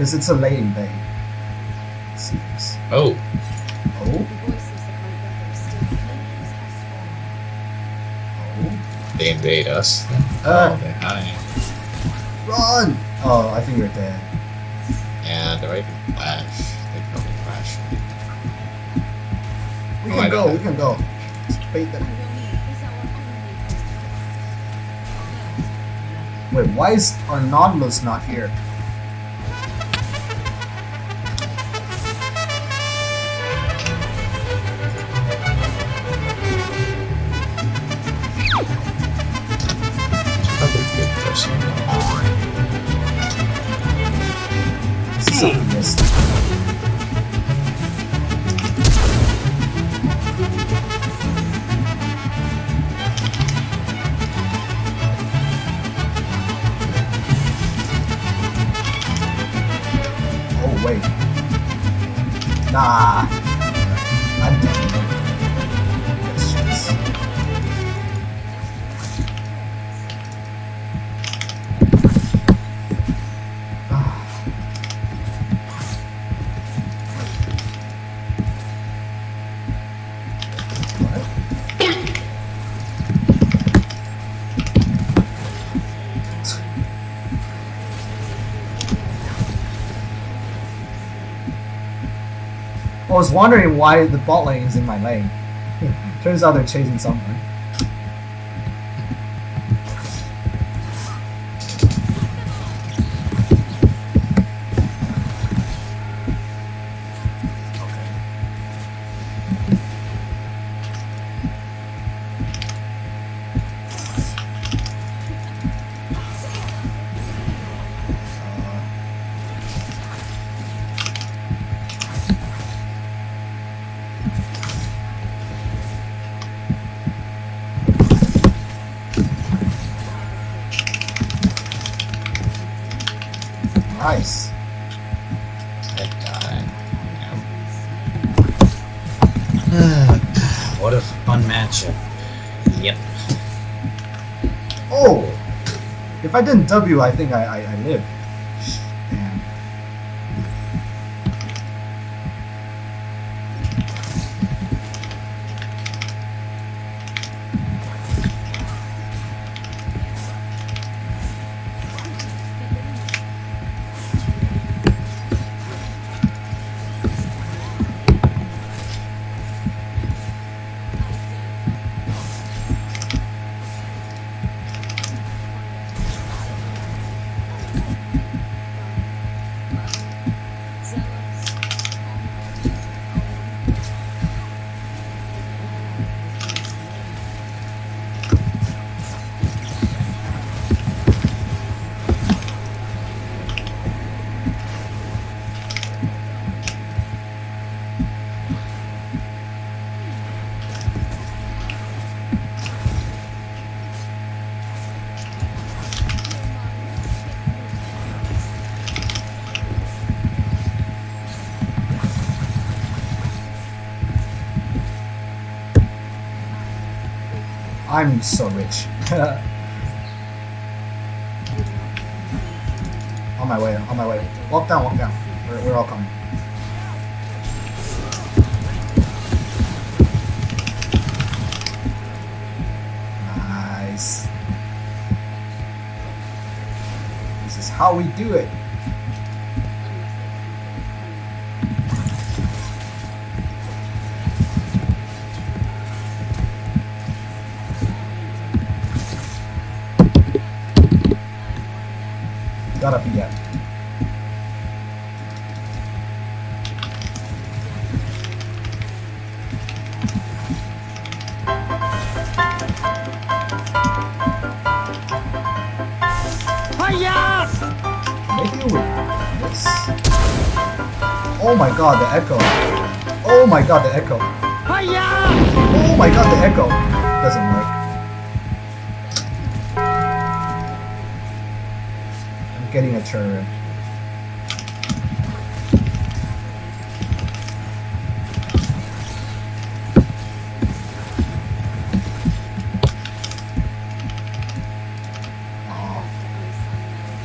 because it's a lane bay. Seems. Oh, Oh, The voices that my brother still hears have spoken. oh. they invade us. Uh. oh, they hide. Run! Oh, I think you're dead. And they're even flash. They probably flash. We Oh, can I go, we can go. Bait them. Yomi is our only hope. Wait, why is our Nautilus not here? I was wondering why the bot lane is in my lane. Turns out they're chasing someone. Nice. I died. Yeah. what a fun matchup. Yep. Oh! If I didn't W, I think I, I, I live. I'm so rich. on my way, on my way. Walk down, walk down. We're, we're all coming. Nice. This is how we do it. Gotta be we. Oh my god, the echo. Oh my god, the echo. Oh my god, the echo. Doesn't work. Getting a turn.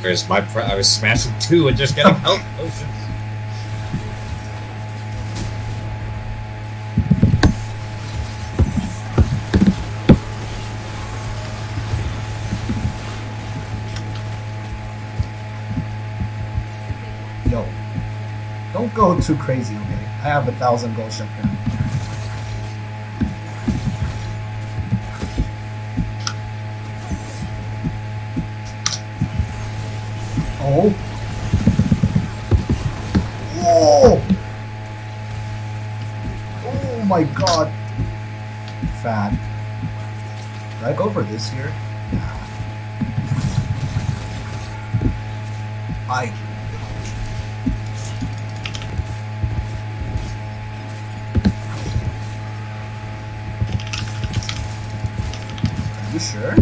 Fuckers. My I was smashing two and just getting health potions. Go too crazy, okay? I have a thousand gold shotgun. Oh. Whoa! Oh my god. Fat. Did I go for this here? I you sure?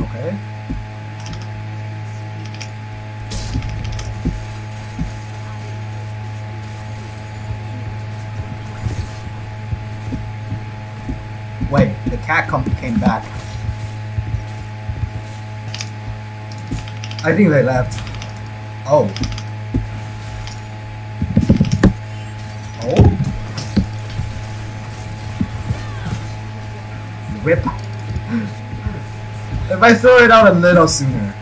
Okay. Wait, the cat came back. I think they left. Oh? Rip. if I throw it out a little sooner.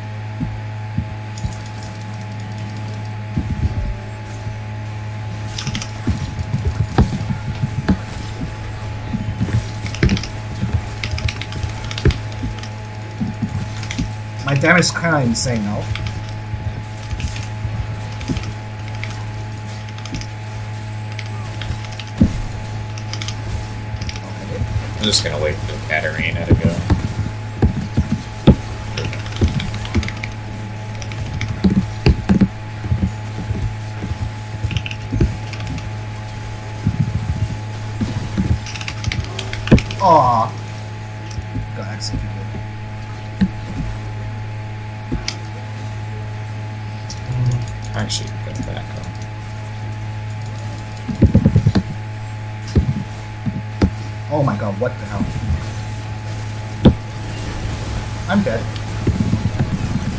My damage is kinda insane now. Just gonna wait for Katarina to go. Aw. Got executed. Actually, go back on. Oh my god, what the hell? I'm dead.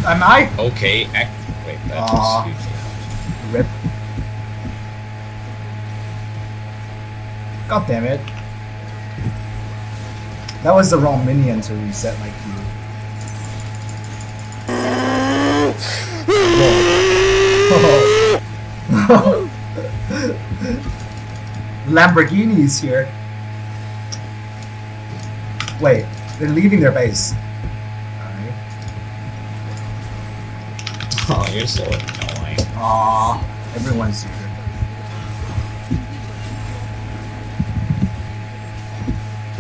Am I? Okay, act- wait, that Aw. was huge. Rip. God damn it. That was the wrong minion to reset my Q. Whoa. Lamborghini is here. Wait, they're leaving their base. Alright. Oh, you're so annoying. Aw, everyone's here.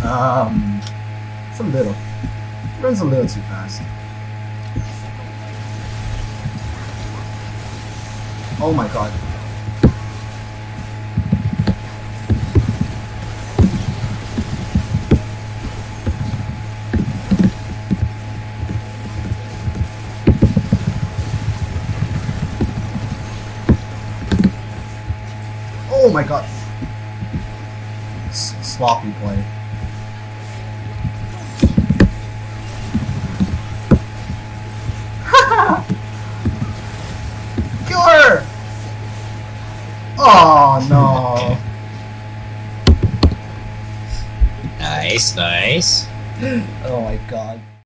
Um, it's a little. Runs a little too fast. Oh my god. Sloppy play. Kill her! Oh no. Nice, nice. Oh my god.